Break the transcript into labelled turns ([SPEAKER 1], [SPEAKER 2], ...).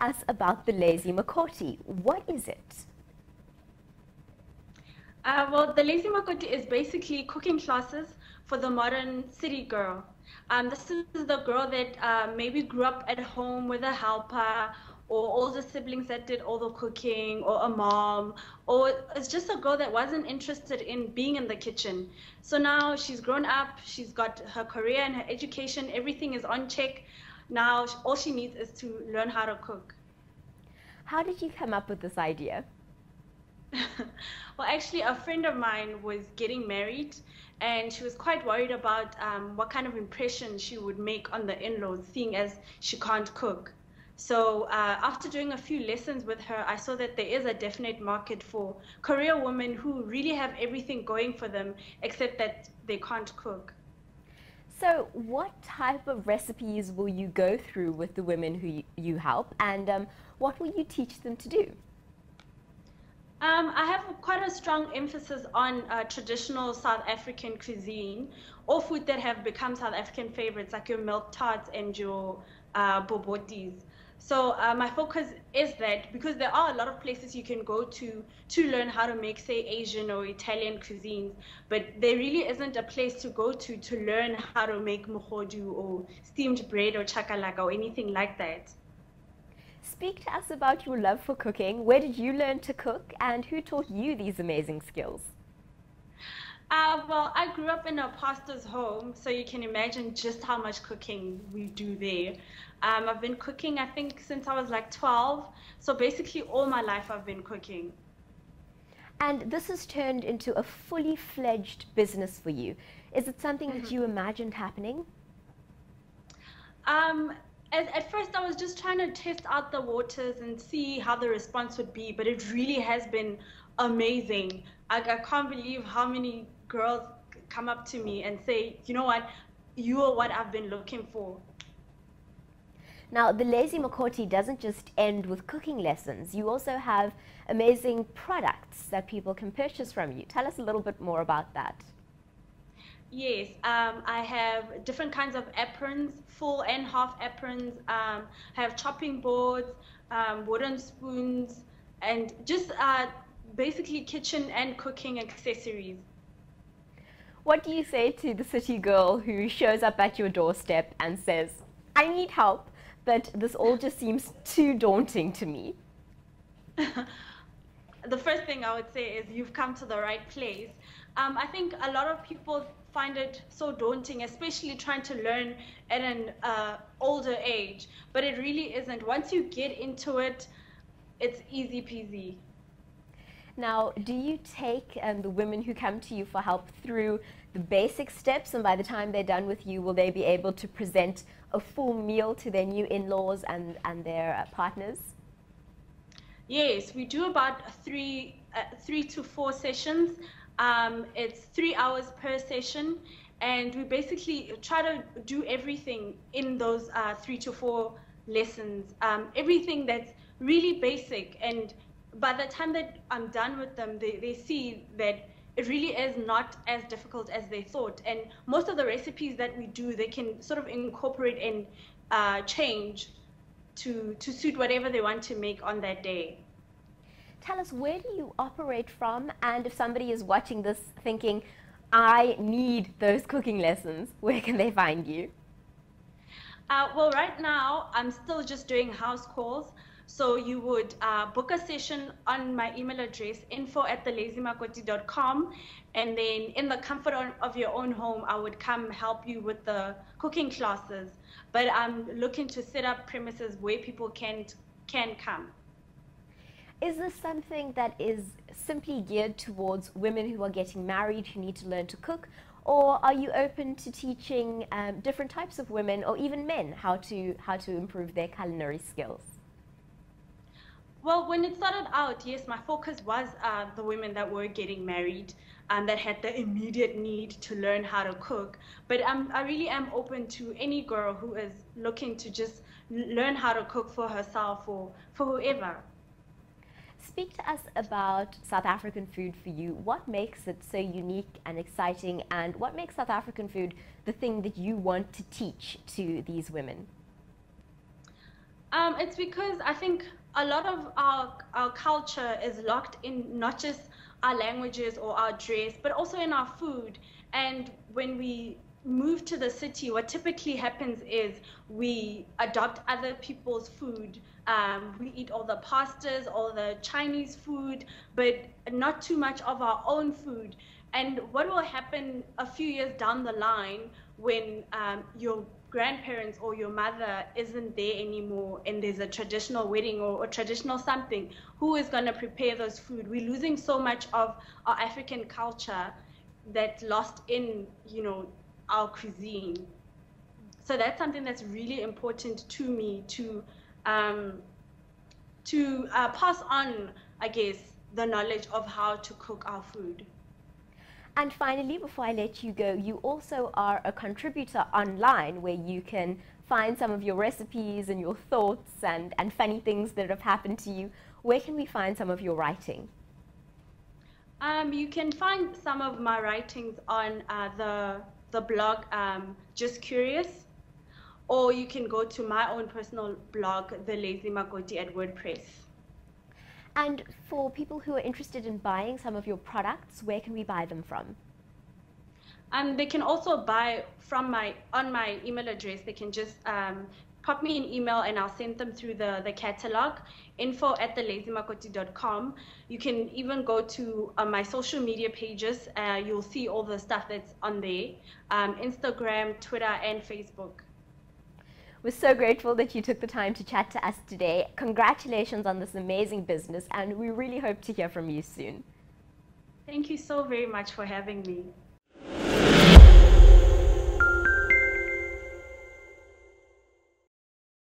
[SPEAKER 1] us about the Lazy Makoti. What is it?
[SPEAKER 2] Uh, well, the Lazy Makoti is basically cooking classes for the modern city girl. Um, this is the girl that uh, maybe grew up at home with a helper or all the siblings that did all the cooking or a mom or it's just a girl that wasn't interested in being in the kitchen so now she's grown up she's got her career and her education everything is on check now all she needs is to learn how to cook.
[SPEAKER 1] How did you come up with this idea?
[SPEAKER 2] Well actually a friend of mine was getting married and she was quite worried about um, what kind of impression she would make on the in-laws seeing as she can't cook. So uh, after doing a few lessons with her, I saw that there is a definite market for career women who really have everything going for them, except that they can't cook.
[SPEAKER 1] So, what type of recipes will you go through with the women who you, help, and um, what will you teach them to do?
[SPEAKER 2] Um, I have quite a strong emphasis on uh, traditional South African cuisine, or food that have become South African favorites, like your milk tarts and your uh, boboties. So uh, my focus is that because there are a lot of places you can go to to learn how to make, say, Asian or Italian cuisines, but there really isn't a place to go to to learn how to make mohodu or steamed bread or chakalaka or anything like that.
[SPEAKER 1] Speak to us about your love for cooking. Where did you learn to cook and who taught you these amazing skills?
[SPEAKER 2] Uh, well, I grew up in a pastor's home, so you can imagine just how much cooking we do there. Um, I've been cooking, I think, since I was like 12. So basically, all my life I've been cooking.
[SPEAKER 1] And this has turned into a fully fledged business for you. Is it something mm-hmm. that you imagined happening?
[SPEAKER 2] Um, at, at, first, I was just trying to test out the waters and see how the response would be, but it really has been amazing. I, I can't believe how many girls come up to me and say, you know what, you are what I've been looking for.
[SPEAKER 1] Now, the Lazy Makoti doesn't just end with cooking lessons. You also have amazing products that people can purchase from you. Tell us a little bit more about that.
[SPEAKER 2] Yes, um, I have different kinds of aprons, full and half aprons. Um, I have chopping boards, um, wooden spoons, and just uh, basically kitchen and cooking accessories.
[SPEAKER 1] What do you say to the city girl who shows up at your doorstep and says, I need help? but this all just seems too daunting to me.
[SPEAKER 2] the first thing I would say is you've come to the right place. Um, I think a lot of people find it so daunting, especially trying to learn at an uh, older age. But it really isn't. Once you get into it, it's easy peasy.
[SPEAKER 1] Now, do you take um, the women who come to you for help through the basic steps, and by the time they're done with you, will they be able to present a full meal to their new in-laws and, and their uh, partners?
[SPEAKER 2] Yes, we do about three, uh, three to four sessions. Um, it's three hours per session, and we basically try to do everything in those uh, three to four lessons. Um, everything that's really basic, and by the time that I'm done with them, they, they see that it really is not as difficult as they thought. And most of the recipes that we do, they can sort of incorporate and uh, change to, to suit whatever they want to make on that day.
[SPEAKER 1] Tell us, where do you operate from? And if somebody is watching this thinking, I need those cooking lessons, where can they find you?
[SPEAKER 2] Uh, well, right now, I'm still just doing house calls. So you would uh, book a session on my email address, info at thelazymakoti.com. And then in the comfort of your own home, I would come help you with the cooking classes. But I'm looking to set up premises where people can, can come.
[SPEAKER 1] Is this something that is simply geared towards women who are getting married who need to learn to cook? Or are you open to teaching um, different types of women or even men how to, how to improve their culinary skills?
[SPEAKER 2] Well, when it started out, yes, my focus was uh, the women that were getting married and that had the immediate need to learn how to cook. But I'm, I really am open to any girl who is looking to just learn how to cook for herself or for whoever.
[SPEAKER 1] Speak to us about South African food for you. What makes it so unique and exciting, and what makes South African food the thing that you want to teach to these women?
[SPEAKER 2] Um, it's because I think a lot of our, our culture is locked in not just our languages or our dress, but also in our food. And when we move to the city, what typically happens is we adopt other people's food. Um, we eat all the pastas, all the Chinese food, but not too much of our own food. And what will happen a few years down the line when um, your grandparents or your mother isn't there anymore and there's a traditional wedding or a traditional something, who is going to prepare those food? We're losing so much of our African culture that's lost in, you know, our cuisine. So that's something that's really important to me to um, to uh, pass on, I guess, the knowledge of how to cook our food.
[SPEAKER 1] And finally, before I let you go, you also are a contributor online where you can find some of your recipes and your thoughts and, and funny things that have happened to you. Where can we find some of your writing?
[SPEAKER 2] Um, you can find some of my writings on uh, the the blog um, Just Curious, or you can go to my own personal blog, The Lazy Makoti at WordPress.
[SPEAKER 1] And for people who are interested in buying some of your products, where can we buy them from?
[SPEAKER 2] Um, they can also buy from my on my email address. They can just um, pop me an email and I'll send them through the, the catalog, info at thelazymakoti.com. You can even go to uh, my social media pages. Uh, you'll see all the stuff that's on there, um, Instagram, Twitter, and Facebook.
[SPEAKER 1] We're so grateful that you took the time to chat to us today. Congratulations on this amazing business, and we really hope to hear from you soon.
[SPEAKER 2] Thank you so very much for having me.